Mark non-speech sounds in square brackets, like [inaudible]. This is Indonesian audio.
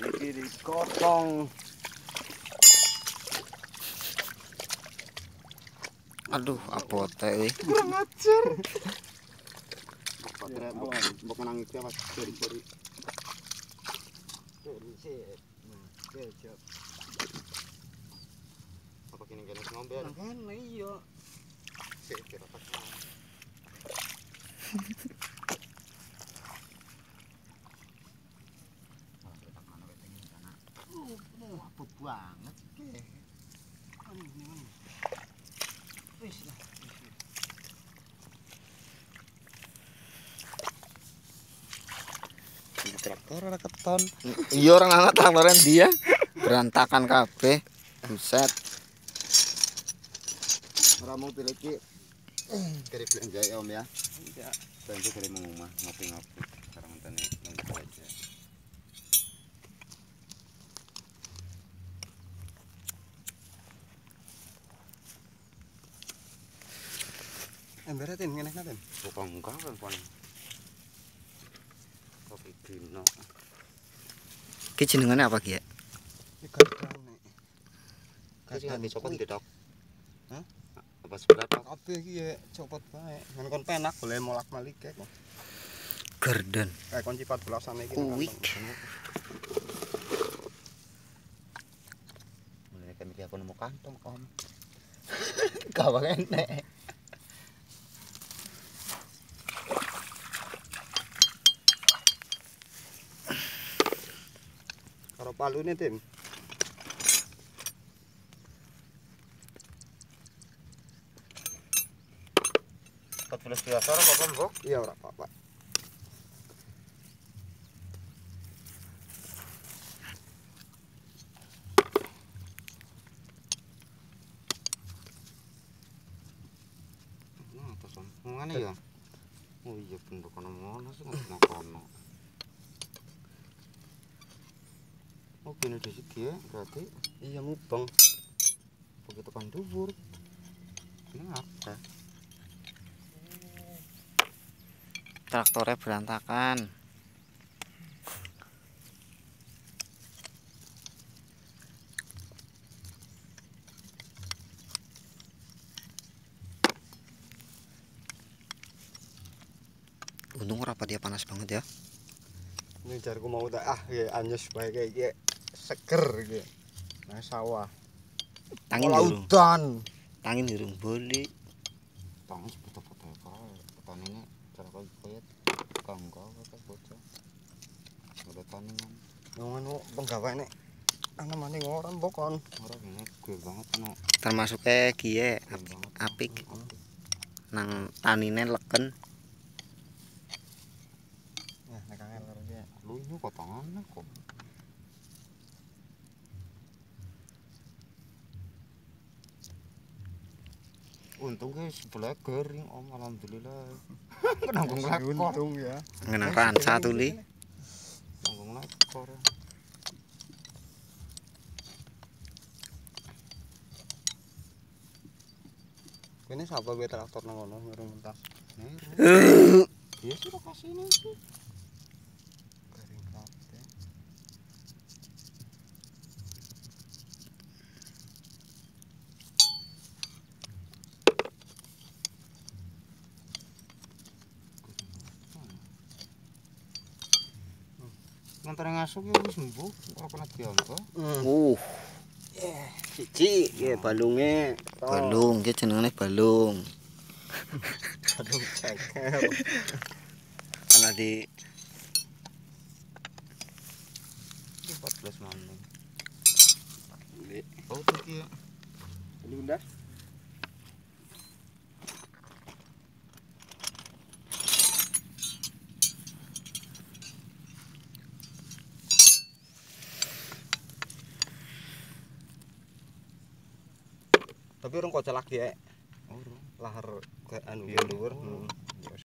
Iki dikotong. Aduh, apote iki. Kurang ajar. Patre mbok mbok nang iki apa curi-curi. Apa kene kene ngombe? Kene iya. Sik kira [laughs] banget iki. Wis lah. Di traktor ora keton. Iya orang anak traktoran dia berantakan kabeh. Buset. Ora mau pilih. Kiri belanja ya Om ya. Ya. Belanja dari mengumah ngopi-ngopi. Embere tin ngene kan. Bukan enggak kan pon. Kopi dino. Ki jenengane apa ki ya? Kadang nek. Kasih hati copot gitu dok. Hah? Apa seberapa? Kabeh iki ya copot bae. Ngan kon penak boleh molak-malik kek. Garden. Kayak kunci 14-an iki. Kuwik. Mulai kami aku nemu kantong om. Gawang enek. Karo palune tim. Empat belas biasa apa apa mbok? Iya ora apa-apa. Terus om. Ngene ya. Oh iya bener kono ngono sih ngono kono. Oh kene di sini ya berarti Iya mubeng. begitu kan dubur. Ini apa? Traktornya berantakan. Untung ora dia panas banget ya. Ini jarku mau tak ah ya anyes bae kayak seger iki. Nah sawah. Tangin durung. udan. Tangin durung boleh. Tangan foto-foto kae. Petani ini cara kau koyet kanggo kata bocah. Udah taningan. Ngono penggaweane ana maning ora mbokon. Ora ini gue banget no. Termasuknya kie Gue banget. apik. nang tanine leken. Nah nek kangen karo iki. Lu ini potongan kok. Untung guys sebelah kering om alhamdulillah. [laughs] Nanggung lekor. Untung ya. Ngenang ranca tuli. Nanggung. Kene sapa wae traktor nang ngono ngurung mentas. Meru. Ya sudah kasih ini sih. Garing kabeh. Ngantar ngasuk ya wis sembuh, ora pernah diangka. Hmm. Uh, Siji ya balunge. balung, ki jenengane balung. [laughs] Balung ceker. Ana di 14 maning. Ini Oh, iki ya. udah. Tapi urung kocelak ya. Eh. Urung lahar anu ya dhuwur. Hmm.